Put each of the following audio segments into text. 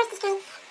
press the strings.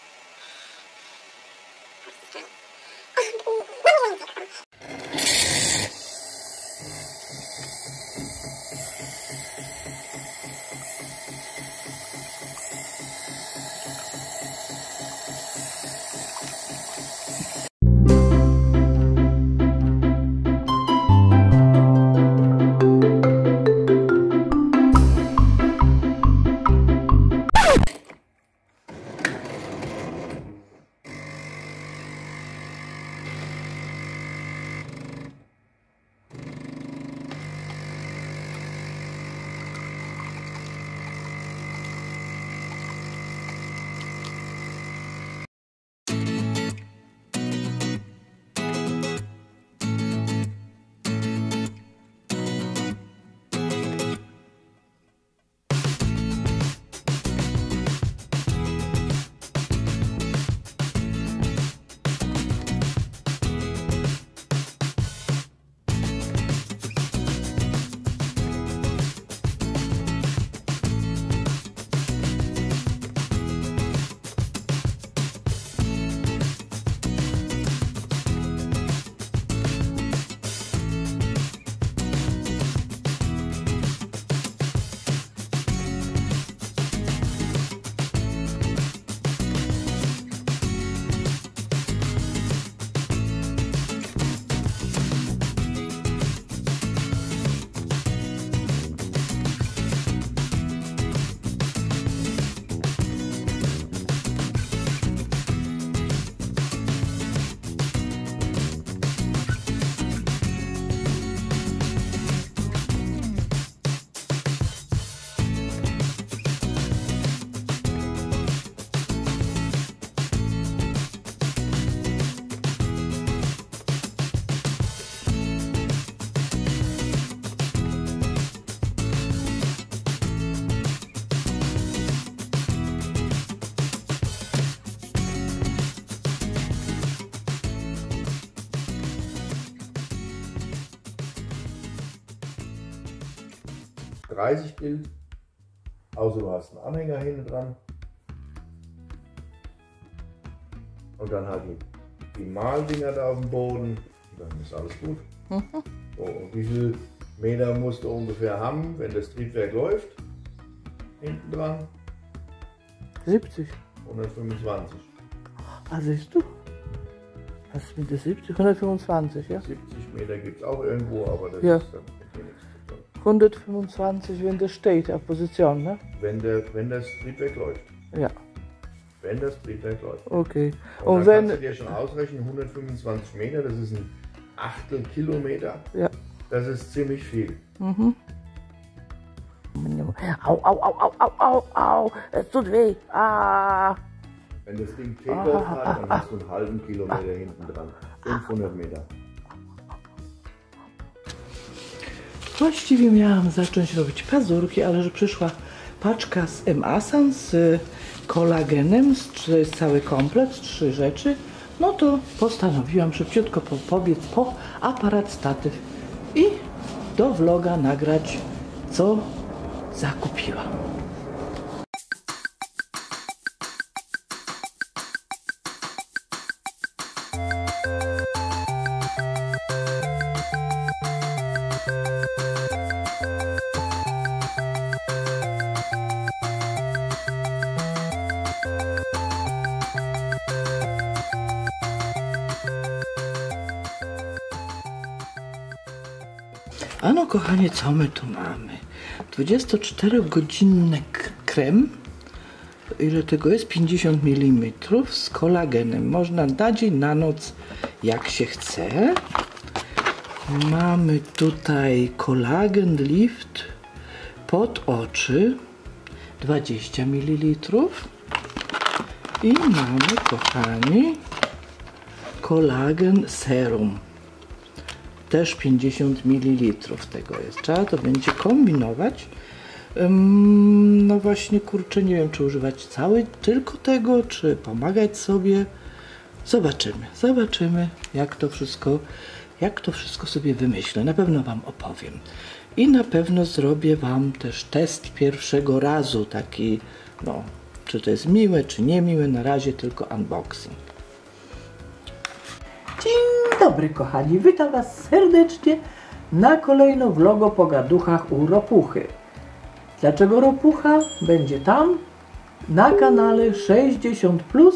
30 gilt, außer du hast einen Anhänger hinten dran. Und dann halt die, die Maldinger da auf dem Boden, und dann ist alles gut. Mhm. So, oh, und wie viel Meter musst du ungefähr haben, wenn das Triebwerk läuft? Hinten dran? 70. 125. Ah, siehst du? Was ist mit der 70? 125, ja? 70 Meter gibt es auch irgendwo, aber das ja. ist dann 125, wenn das steht auf Position, ne? Wenn, der, wenn das Triebwerk läuft. Ja, Wenn das Triebwerk läuft. okay. Und, Und dann kannst du wenn. dir schon ausrechnen, 125 Meter, das ist ein Achtel Kilometer. Ja. Das ist ziemlich viel. Mhm. Au, au, au, au, au, au, au, es tut weh. Ah. Wenn das Ding Takeoff hat, dann hast du einen halben Kilometer hinten dran. 500 Meter. Właściwie miałam zacząć robić pazurki, ale że przyszła paczka z M-Asan z kolagenem, z, cały komplet, trzy rzeczy, no to postanowiłam szybciutko po, pobiec po aparat statyw i do vloga nagrać, co zakupiłam. Ano kochanie, co my tu mamy? 24-godzinny k- krem. Ile tego jest? 50 mm z kolagenem. Można na dzień, na noc, jak się chce. Mamy tutaj kolagen lift pod oczy 20 ml. I mamy, kochani, kolagen serum też 50 ml tego jest. Trzeba to będzie kombinować. No właśnie, kurczę, nie wiem, czy używać cały tylko tego, czy pomagać sobie. Zobaczymy, zobaczymy, jak to wszystko, jak to wszystko sobie wymyślę. Na pewno Wam opowiem. I na pewno zrobię Wam też test pierwszego razu, taki, no, czy to jest miłe, czy niemiłe. Na razie tylko unboxing. Dzień dobry kochani, witam Was serdecznie na kolejno vlogo pogaduchach u Ropuchy. Dlaczego Ropucha będzie tam? Na kanale 60 plus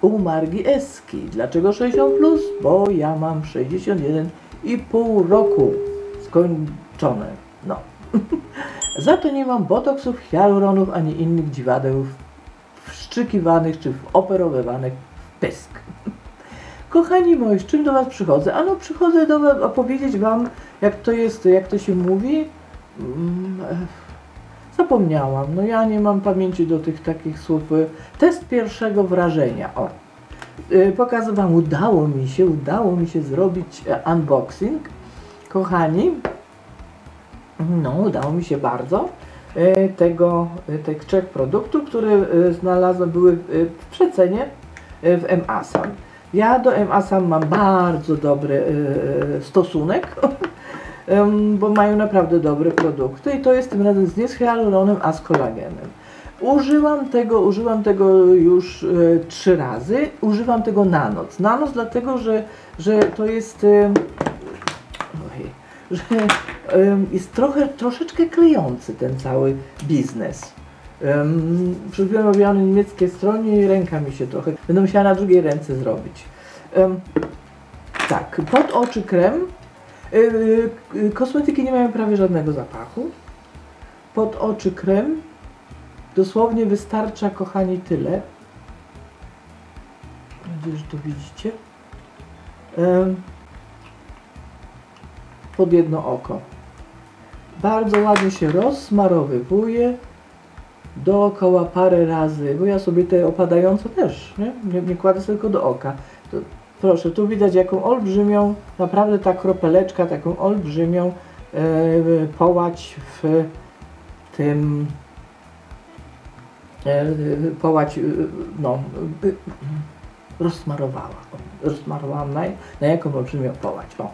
u Margi Eski. Dlaczego 60 plus? Bo ja mam 61,5 roku skończone. No. Za to nie mam botoksów, hialuronów ani innych dziwadeł wszczykiwanych czy operowywanych w pysk. Kochani moi, z czym do Was przychodzę? Ano przychodzę do Was opowiedzieć Wam, jak to jest, jak to się mówi. Mm, Zapomniałam, no ja nie mam pamięci do tych takich słów. Test pierwszego wrażenia. O, pokażę Wam, udało mi się, udało mi się zrobić e, unboxing. Kochani, no udało mi się bardzo e, tego, e, tych trzech produktów, które znalazłem, były w przecenie w M-Asam. Ja do M-Asam mam bardzo dobry e, e, stosunek, bo mają naprawdę dobre produkty i to jest tym razem z nie z hyaluronem, a z kolagenem. Użyłam tego, użyłam tego już e, trzy razy. Używam tego na noc. Na noc dlatego, że, że to jest ojej, że jest trochę, troszeczkę klejący ten cały biznes. Um, robiłam na niemieckiej stronie i ręka mi się trochę, będę musiała na drugiej ręce zrobić. Em, tak, pod oczy krem. Y, y, kosmetyki nie mają prawie żadnego zapachu. Pod oczy krem. Dosłownie wystarcza, kochani, tyle. Mam nadzieję, że to widzicie. Em, pod jedno oko. Bardzo ładnie się rozsmarowywuje dookoła parę razy, bo ja sobie te opadające też nie, nie, nie kładę tylko do oka. To, proszę, tu widać jaką olbrzymią, naprawdę ta kropeleczka, taką olbrzymią e, połać w tym e, połać, e, no, rozsmarowała. Rozsmarowałam na, na jaką olbrzymią połać. O,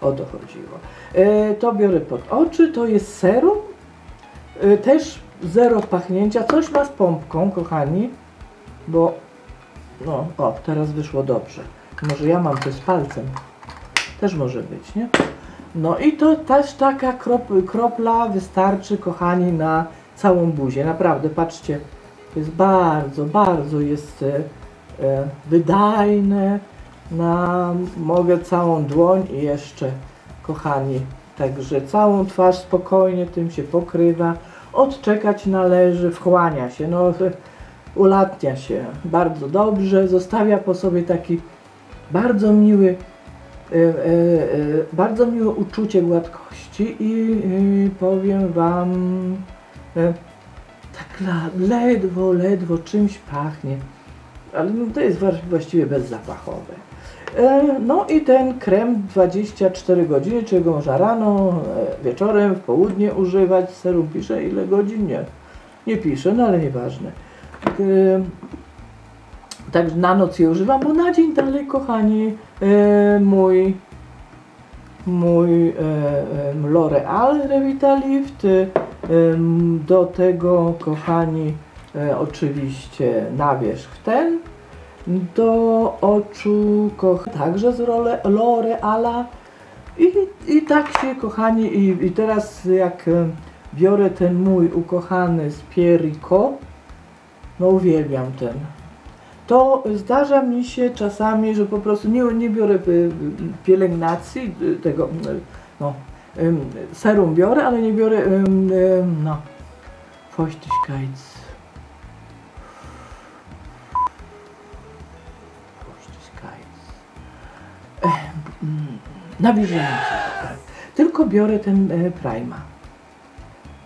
o to chodziło. E, to biorę pod oczy, to jest serum. E, też zero pachnięcia. Coś ma z pompką, kochani, bo no, o, teraz wyszło dobrze. Może ja mam to z palcem. Też może być, nie? No i to też taka krop, kropla wystarczy, kochani, na całą buzię. Naprawdę, patrzcie, to jest bardzo, bardzo jest e, e, wydajne. Na, mogę całą dłoń i jeszcze, kochani, także całą twarz spokojnie tym się pokrywa. Odczekać należy, wchłania się, no, ulatnia się bardzo dobrze, zostawia po sobie taki bardzo miły, e, e, e, bardzo miłe uczucie gładkości i powiem Wam, tak ledwo, ledwo czymś pachnie, ale no, to jest właściwie bezzapachowe. E, No i ten krem 24 godziny, czyli go można rano, e, wieczorem, w południe używać. Serum pisze ile godzin? Nie. Nie pisze, no ale nieważne. E, Także na noc je używam, bo na dzień dalej, kochani, mój mój L'Oreal Revitalift. Do tego, kochani, oczywiście na wierzch ten. Do oczu koch także z L'Oreala. I, I tak się, kochani, i, i teraz jak e, biorę ten mój ukochany z Pierrico, no uwielbiam ten. To zdarza mi się czasami, że po prostu nie, nie biorę y, pielęgnacji y, tego, no, serum biorę, ale nie biorę, no. Feuchtigkeits. Nawilżający. Tylko biorę ten e, Prima.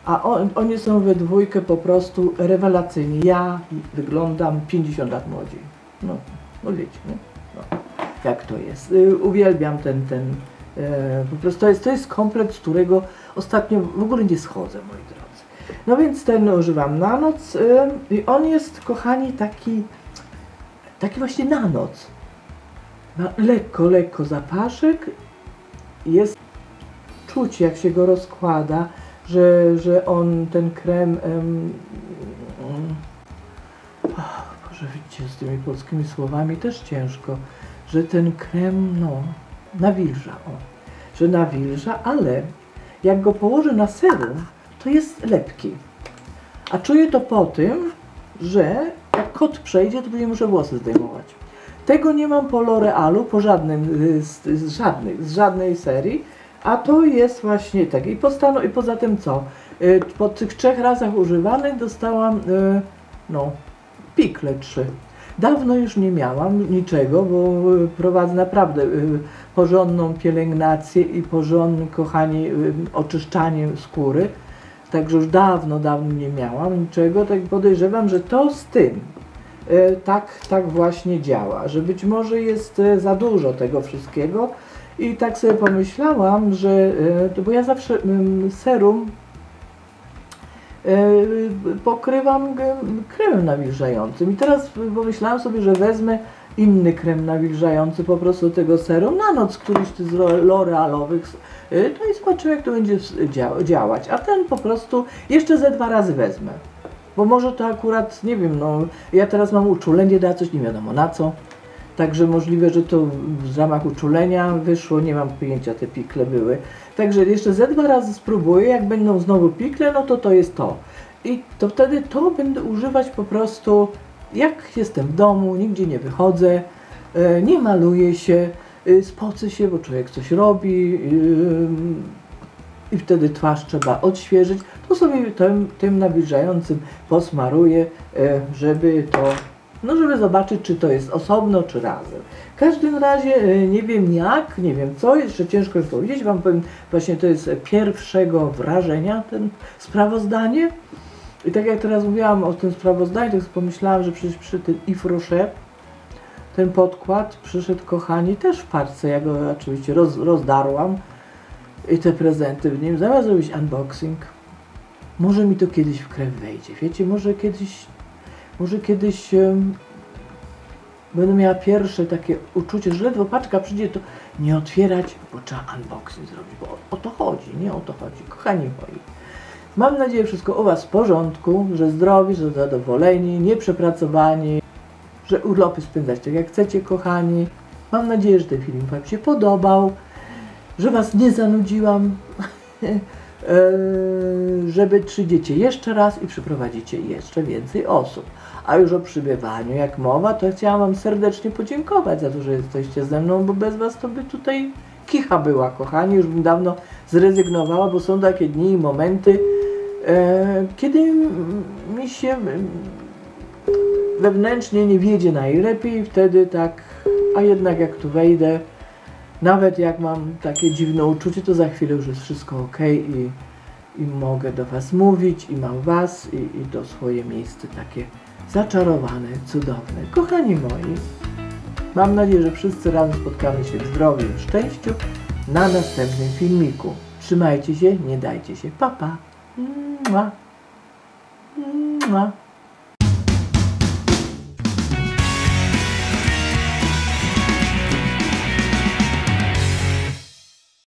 A on, oni są we dwójkę po prostu rewelacyjni. Ja wyglądam 50 lat młodziej. No, no wiecie, nie? No, jak to jest. Y, uwielbiam ten, ten, e, po prostu to jest, to jest komplet, z którego ostatnio w ogóle nie schodzę, moi drodzy. No więc ten używam na noc y, i on jest, kochani, taki, taki właśnie na noc. Ma lekko, lekko zapaszek. Jest czuć, jak się go rozkłada, że, że on, ten krem, em, że widzicie, z tymi polskimi słowami też ciężko, że ten krem, no, nawilża, o, że nawilża, ale jak go położę na serum, to jest lepki. A czuję to po tym, że jak kot przejdzie, to będzie muszę włosy zdejmować. Tego nie mam po L'Orealu, po żadnym, y, z, z, żadnych, z żadnej serii, a to jest właśnie tak. I, i poza tym co? Y, Po tych trzech razach używanych dostałam, y, no, pikle trzy. Dawno już nie miałam niczego, bo prowadzę naprawdę porządną pielęgnację i porządne, kochani, oczyszczanie skóry. Także już dawno, dawno nie miałam niczego, tak podejrzewam, że to z tym tak, tak właśnie działa, że być może jest e, za dużo tego wszystkiego. I tak sobie pomyślałam, że, e, to bo ja zawsze mm, serum e, pokrywam kremem nawilżającym. I teraz pomyślałam sobie, że wezmę inny krem nawilżający po prostu tego serum na noc, któryś z l'orealowych. Y, no i zobaczymy jak to będzie działać, a ten po prostu jeszcze ze dwa razy wezmę. Bo może to akurat, nie wiem, no ja teraz mam uczulenie na coś, nie wiadomo na co. Także możliwe, że to w ramach uczulenia wyszło, nie mam pojęcia, te pikle były. Także jeszcze ze dwa razy spróbuję, jak będą znowu pikle, no to to jest to. I to wtedy to będę używać po prostu, jak jestem w domu, nigdzie nie wychodzę, e, nie maluję się, e, spocę się, bo człowiek coś robi e, i wtedy twarz trzeba odświeżyć, to sobie tym, tym posmaruję, e, żeby to, no żeby zobaczyć, czy to jest osobno, czy razem. W każdym razie e, nie wiem jak, nie wiem co, jeszcze ciężko jest powiedzieć, Wam powiem, właśnie to jest pierwszego wrażenia, ten sprawozdanie. I tak jak teraz mówiłam o tym sprawozdaniu, tak pomyślałam, że przecież przy tym Rocher. Ten podkład przyszedł kochani też w parce, ja go oczywiście roz, rozdarłam i te prezenty w nim, zamiast zrobić unboxing, może mi to kiedyś w krew wejdzie, wiecie, może kiedyś, może kiedyś em, będę miała pierwsze takie uczucie, że ledwo paczka przyjdzie, to nie otwierać, bo trzeba unboxing zrobić, bo o, o to chodzi, nie o to chodzi, kochani moi. Mam nadzieję, wszystko u Was w porządku, że zdrowi, że zadowoleni, nieprzepracowani, że urlopy spędzać tak jak chcecie, kochani. Mam nadzieję, że ten film Wam się podobał, że Was nie zanudziłam, e, żeby przyjdziecie jeszcze raz i przyprowadzicie jeszcze więcej osób. A już o przybywaniu, jak mowa, to chciałam Wam serdecznie podziękować za to, że jesteście ze mną, bo bez Was to by tutaj kicha była, kochani. Już bym dawno zrezygnowała, bo są takie dni i momenty, e, kiedy mi się wewnętrznie nie wiedzie najlepiej, wtedy tak, a jednak jak tu wejdę, nawet jak mam takie dziwne uczucie, to za chwilę już jest wszystko ok i, i mogę do Was mówić i mam Was i, i to swoje miejsce takie zaczarowane, cudowne. Kochani moi, mam nadzieję, że wszyscy razem spotkamy się w zdrowiu i szczęściu na następnym filmiku. Trzymajcie się, nie dajcie się. Papa. Pa. Mua. Mua.